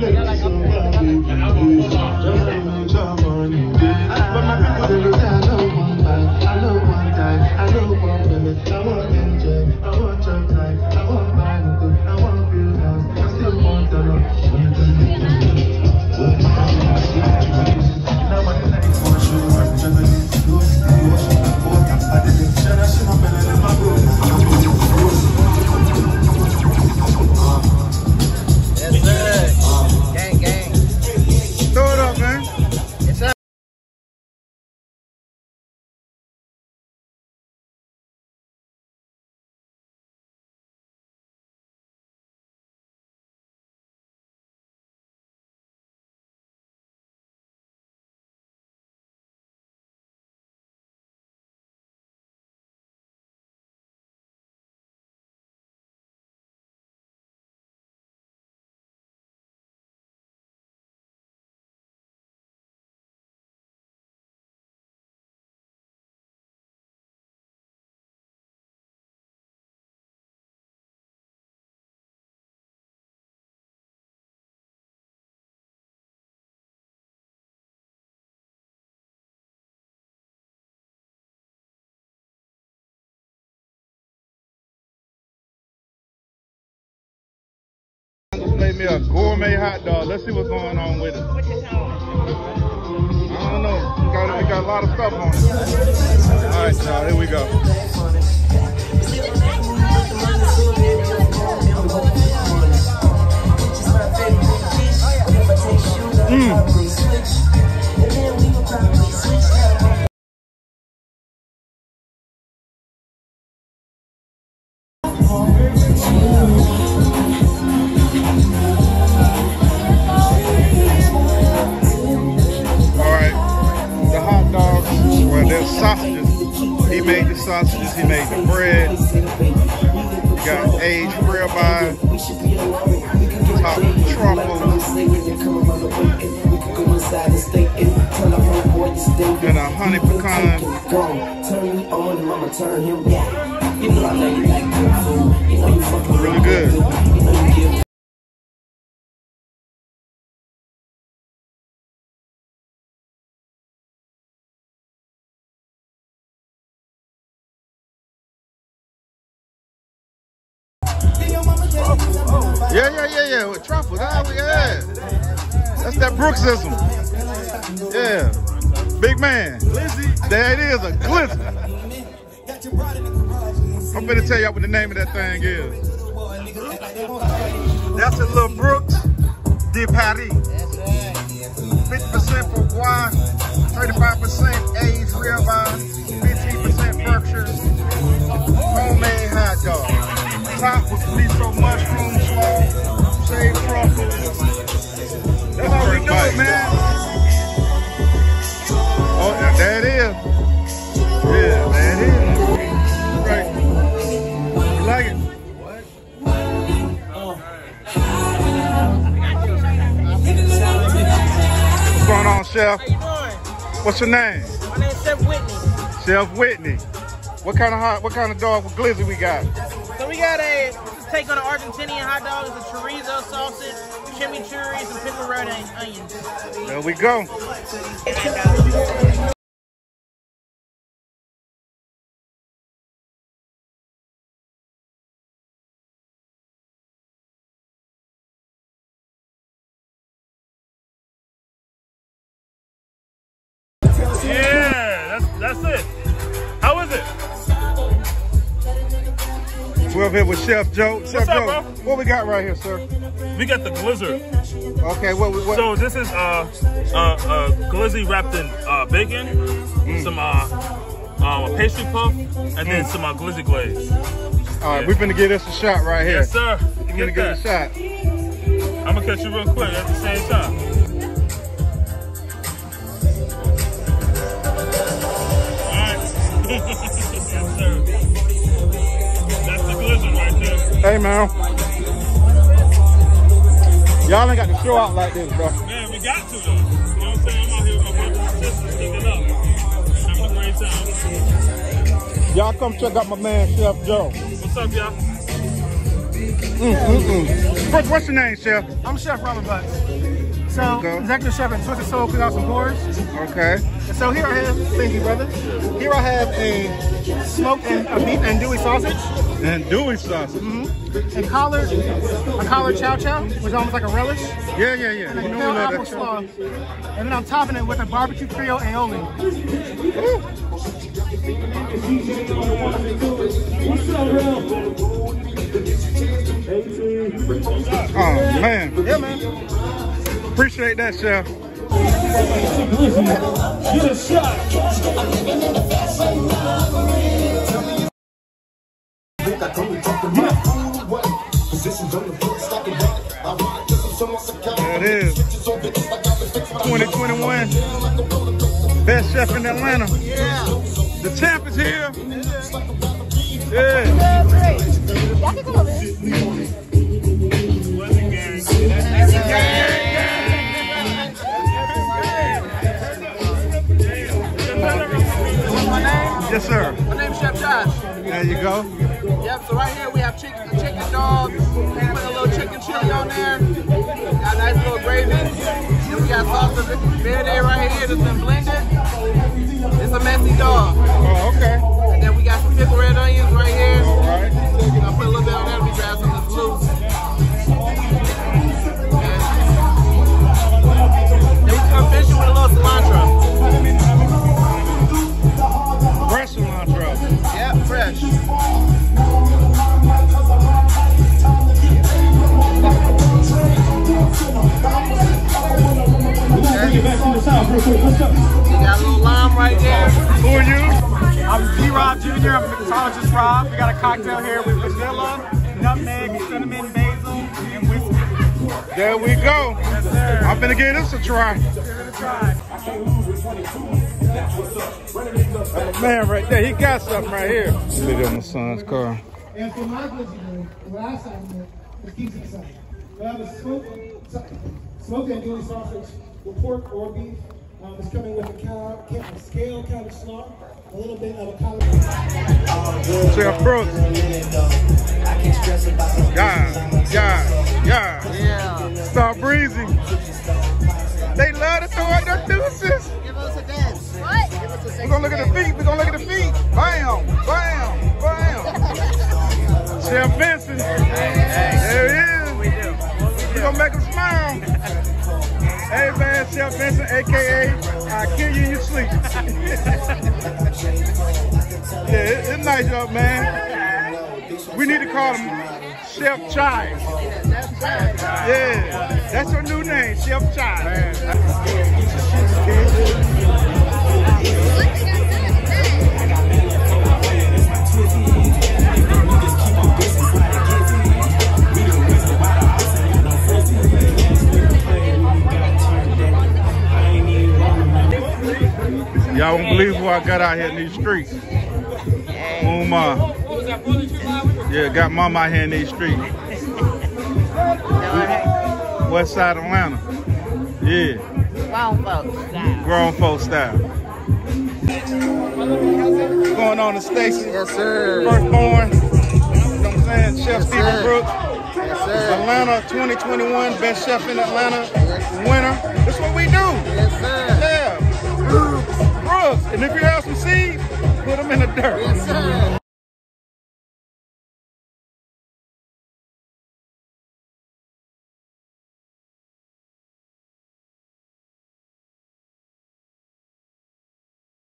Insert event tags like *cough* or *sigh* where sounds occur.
Yes, me a gourmet hot dog. Let's see what's going on with it. I don't know. We got, we got a lot of stuff on it. All right, y'all. Here we go. He made the sausages. He made the bread. You got aged ribeye, top truffles, and a honey pecan. Turn me on mama turn him back. You know I food. You Yeah, yeah, yeah, yeah. With truffles. Ah, we- yeah. That's that Brooksism. Yeah. Big man. There it is, a glizzy. I'm gonna tell y'all what the name of that thing is. That's a little Brooks de Paris. 50% Pourquoi, 35% aged ribeye, 15% Berkshire, homemade hot dog. Top with miso mushroom. That's how we do it, man. Oh, yeah, there it is. Yeah, there it is. Right. You like it? What? Oh. What's going on, Chef? How you doing? What's your name? My name's Chef Whitney. Chef Whitney. What kind of hot, what kind of dog with glizzy we got? So we got a take on an Argentinian hot dog. is a chorizo sausage, chimichurri, some pepperoni and onions. There we go. We're up here with Chef Joe. Chef Joe, bro? what we got right here, sir? We got the Glizzard. Okay, what, what, So this is uh uh, uh glizzy wrapped in uh, bacon, some uh um, a pastry puff, and then some uh, glizzy glaze. all right, we're gonna give this a shot right here. Yes, sir. We're gonna Get give it a shot. I'm gonna catch you real quick at the same time. Alright. yes, *laughs* Hey, man. Y'all ain't got to show out like this, bro. Man, we got to though. You know what I'm saying? I'm out here with my brothers and sisters kicking up. Having a great time. Y'all come check out my man, Chef Joe. What's up, y'all? Brooks, what's your name, Chef? I'm Chef Robert Butts. So, Okay. executive chef at Twisted Soul Cookhouse and Pours. Okay. And so here I have, thank you, brother. Here I have a smoked and a beef andouille sausage Andouille sausage. and collard, a collard chow chow, which is almost like a relish, Yeah, yeah, yeah. and You know kale we love apple that. slaw. And then I'm topping it with a barbecue Creole aioli. Oh man. Yeah, man. Appreciate that, Chef. There it is. 2021. Best chef in Atlanta. Yeah. The champ is here. Yeah. Y'all Yes, sir. My name's Chef Josh. There you go. Yep, so right here we have chicken, chicken dog. We put a little chicken chili on there. Got a nice little gravy. Then we got salsa verde right here that's been blended. It's a messy dog. Mixologist Rob. We got a cocktail here with vanilla, nutmeg, cinnamon, basil, and whiskey. There we go. Yes, sir. I'm gonna give this a try. Give it a try. That man right there, he got something right here. Look at my son's car. And for my glizzy brew, what I say is keeps it exciting. We have a smoked, smoked andouille sausage with pork or beef. Um, it's coming with a cow, ca- scale cabbage slaw, a little bit of a collard. Chef Brooks. Yeah, yeah, yeah. Yeah. Start breezy. They love to throw out their deuces. Give us a dance. What? Give us a sexy We're gonna look at the feet. We're gonna look at the feet. Bam, bam, bam. *laughs* Chef Vincent. There he is. We do. We're gonna make him smile. Hey man, Chef Vincent, aka I kill you in your sleep. *laughs* yeah, it, it's nice up, man. We need to call him Chef Chives. Yeah, that's your new name, Chef Chives. I got out here in these streets. Mama. Uh, yeah, got mama out here in these streets. West side Atlanta. Yeah, Grown folks. style. grown folk style. What's going on to Stacy? Yes, sir. Firstborn. You know what I'm saying? Chef Stephen sir. Brooks. Yes, sir. Atlanta 2021, best chef in Atlanta. Winner. That's what we do. Yes, sir. And if you have some seeds, put them in the dirt. Yes.